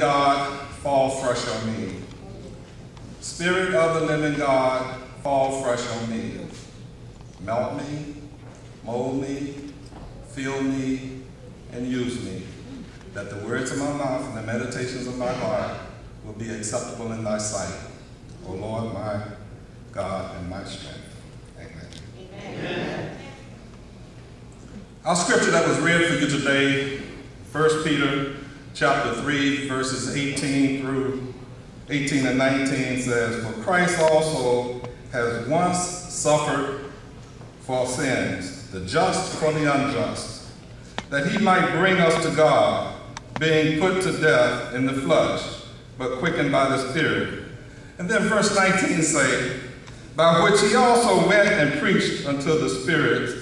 God, fall fresh on me. Spirit of the living God, fall fresh on me. Melt me, mold me, fill me, and use me, that the words of my mouth and the meditations of my heart will be acceptable in thy sight. O Lord, my God and my strength. Amen. Amen. Our scripture that was read for you today, 1 Peter chapter 3, verses 18 through 18 and 19 says, For Christ also has once suffered for sins, the just for the unjust, that he might bring us to God, being put to death in the flesh, but quickened by the Spirit. And then verse 19 says, By which he also went and preached unto the spirits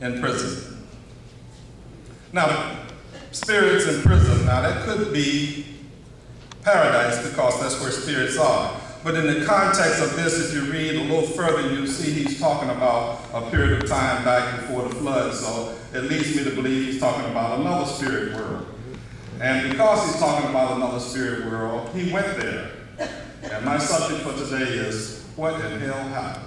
in prison. Now, spirits in prison. Now that could be paradise because that's where spirits are. But in the context of this, if you read a little further, you'll see he's talking about a period of time back before the flood. So it leads me to believe he's talking about another spirit world. And because he's talking about another spirit world, he went there. And my subject for today is, what in hell happened?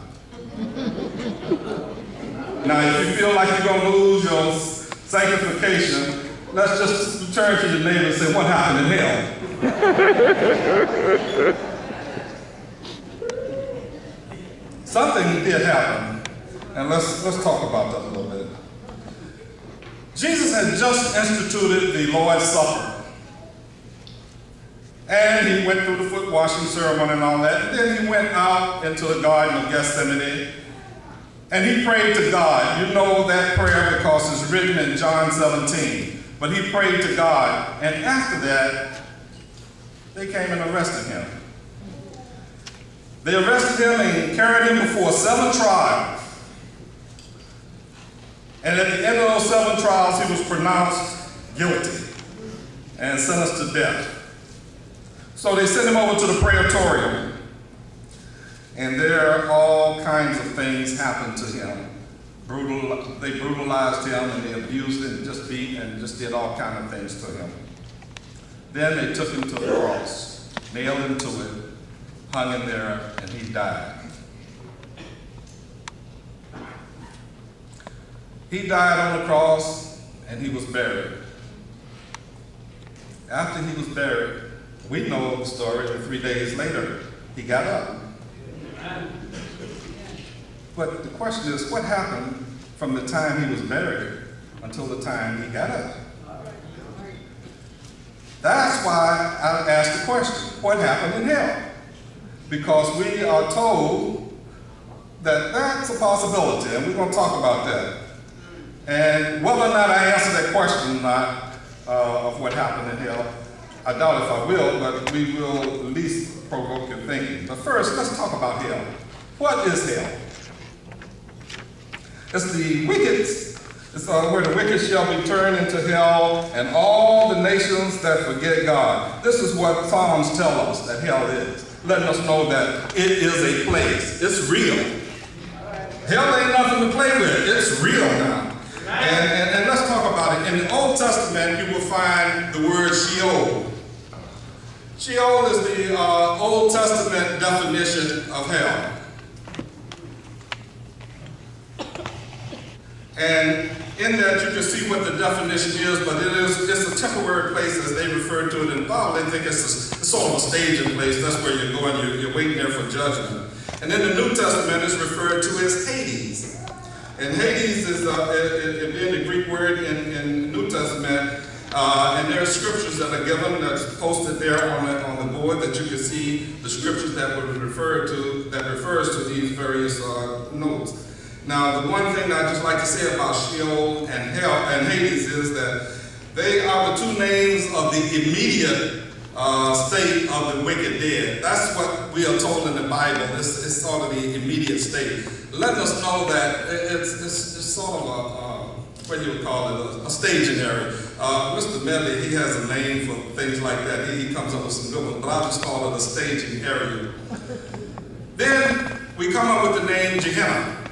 now, if you feel like you're going to lose your sanctification, Let's just turn to your neighbor and say, what happened in hell? Something did happen, and let's, let's talk about that a little bit. Jesus had just instituted the Lord's Supper. And he went through the foot washing ceremony and all that. And then he went out into the Garden of Gethsemane and he prayed to God. You know that prayer because it's written in John 17. But he prayed to God, and after that, they came and arrested him. They arrested him and carried him before seven trials. And at the end of those seven trials, he was pronounced guilty and sentenced to death. So they sent him over to the praetorium. And there all kinds of things happened to him brutal, they brutalized him and they abused him, and just beat and just did all kind of things to him. Then they took him to the cross, nailed him to it, hung him there, and he died. He died on the cross and he was buried. After he was buried, we know the story three days later, he got up. But the question is, what happened from the time he was buried until the time he got up? That's why I asked the question, what happened in hell? Because we are told that that's a possibility, and we're going to talk about that. And whether or not I answer that question or not uh, of what happened in hell, I doubt if I will, but we will at least provoke your thinking. But first, let's talk about hell. What is hell? It's the wicked, it's uh, where the wicked shall be turned into hell and all the nations that forget God. This is what Psalms tell us that hell is, letting us know that it is a place. It's real. Hell ain't nothing to play with. It's real now. And, and, and let's talk about it. In the Old Testament, you will find the word Sheol. Sheol is the uh, Old Testament definition of hell. And in that you can see what the definition is, but it is it's a temporary place as they refer to it in the Bible. They think it's, a, it's sort of a staging place. That's where you're going. You're, you're waiting there for judgment. And in the New Testament, it's referred to as Hades. And Hades is uh, it, it, the Greek word in, New Testament. Uh, and there are scriptures that are given that's posted there on the, on the board that you can see the scriptures that would refer to that refers to these various uh, notes. Now, the one thing I just like to say about Sheol and Hell and Hades is that they are the two names of the immediate uh, state of the wicked dead. That's what we are told in the Bible. It's, it's sort of the immediate state. Letting us know that it's, it's, it's sort of a, what you would call it, a, a staging area. Uh, Mr. Medley, he has a name for things like that. He, he comes up with some good ones, but I'll just call it a staging area. then we come up with the name Gehenna.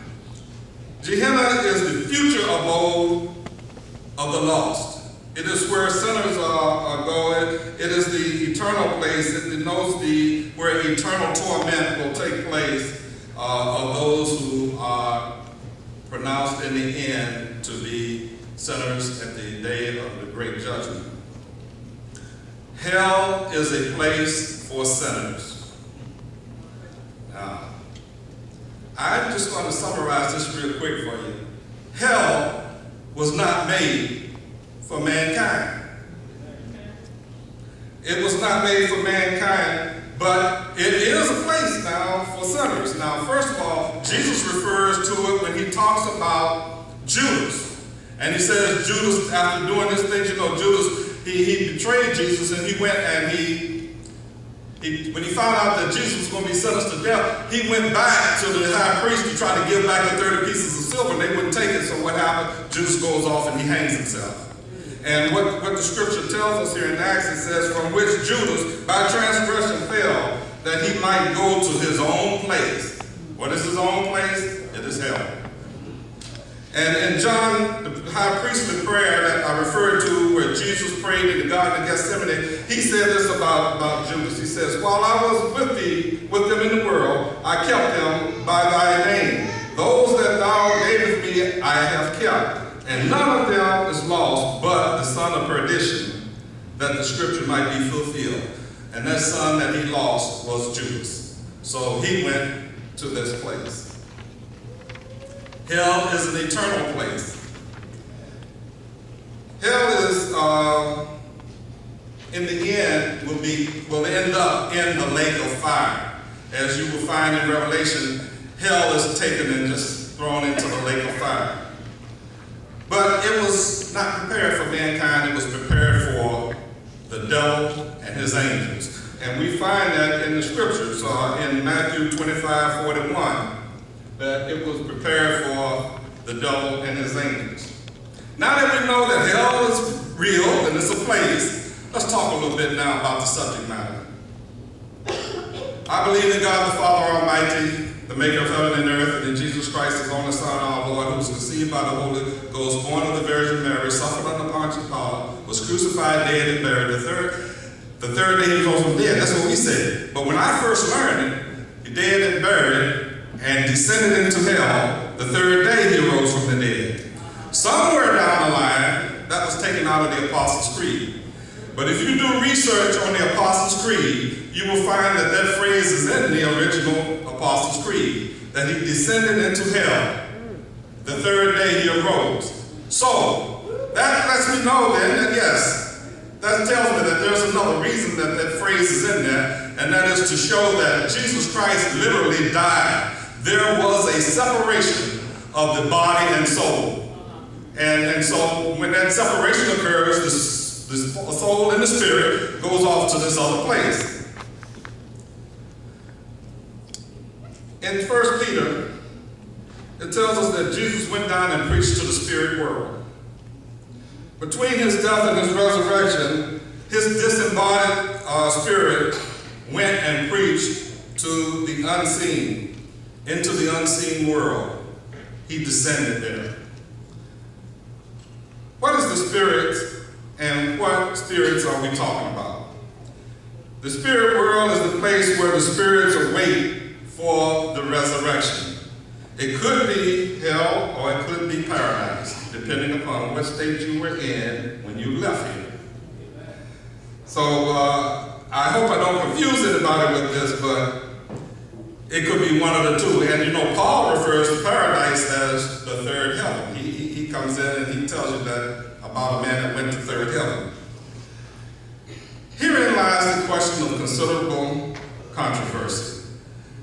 Gehenna is the future abode of the lost. It is where sinners are, are going. It is the eternal place, it denotes the where eternal torment will take place uh, of those who are pronounced in the end to be sinners at the day of the great judgment. Hell is a place for sinners. Now, I'm just going to summarize this real quick for you. Hell was not made for mankind. It was not made for mankind, but it is a place now for sinners. Now, first of all, Jesus refers to it when he talks about Judas. And he says Judas, after doing this thing, you know, Judas, he, he betrayed Jesus and he went and he, he, when he found out that Jesus was going to be sentenced to death, he went back to the high priest to try to give back the 30 pieces of silver. And they wouldn't take it. So what happened? Judas goes off and he hangs himself. And what, what the scripture tells us here in Acts, it says, from which Judas, by transgression, fell, that he might go to his own place. What is his own place? It is hell. And in John, the high priestly prayer that I referred to, where Jesus prayed in the Garden of Gethsemane, he said this about, about Judas. He says, While I was with thee, with them in the world, I kept them by thy name. Those that thou gavest me, I have kept and none of them is lost but the son of perdition, that the scripture might be fulfilled. And that son that he lost was Judas. So he went to this place. Hell is an eternal place. Hell is, uh, in the end, will be will end up in the lake of fire. As you will find in Revelation, hell is taken and just thrown into the lake of fire. But it was not prepared for mankind, it was prepared for the devil and his angels. And we find that in the scriptures, uh, in Matthew 25, 41, that it was prepared for the devil and his angels. Now that we know that hell is real and it's a place, let's talk a little bit now about the subject matter. I believe in God the Father Almighty, the maker of heaven and earth, and in Jesus Christ, his only Son, our Lord, who was conceived by the Holy Ghost, born of the Virgin Mary, suffered under Pontius Pilate, was crucified, dead, and buried. The third, the third day he rose from dead. That's what we said. But when I first learned it, dead and buried and descended into hell. The third day he rose from the dead. Somewhere down the line, that was taken out of the Apostles' Creed. But if you do research on the Apostles' Creed, you will find that that phrase is in the original Apostles' Creed, that he descended into hell. The third day he arose. So, that lets me know then that yes, that tells me that there's another reason that that phrase is in there, and that is to show that Jesus Christ literally died. There was a separation of the body and soul. And, and so when that separation occurs, the, the soul and the spirit goes off to this other place. In 1 Peter, it tells us that Jesus went down and preached to the spirit world. Between his death and his resurrection, his disembodied uh, spirit went and preached to the unseen, into the unseen world. He descended there. What is the spirit and what spirits are we talking about? The spirit world is the place where the spirits await for the resurrection. It could be hell or it could be paradise, depending upon what state you were in when you left here. So uh, I hope I don't confuse anybody with this, but it could be one of the two. And you know, Paul refers to paradise as the third heaven. He, he, he comes in and he tells you that about a man that went to third heaven. Herein lies the question of considerable controversy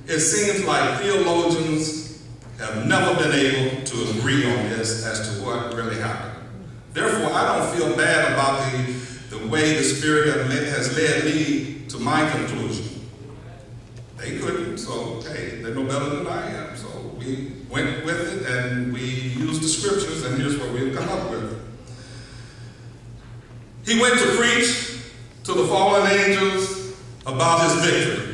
it seems like theologians have never been able to agree on this as to what really happened. Therefore, I don't feel bad about the, the way the Spirit has led me to my conclusion. They couldn't, so hey, they're no better than I am. So we went with it and we used the scriptures, and here's what we've come up with. He went to preach to the fallen angels about his victory.